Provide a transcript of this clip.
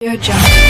Your job.